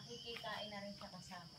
nakikikain na rin siya kasama.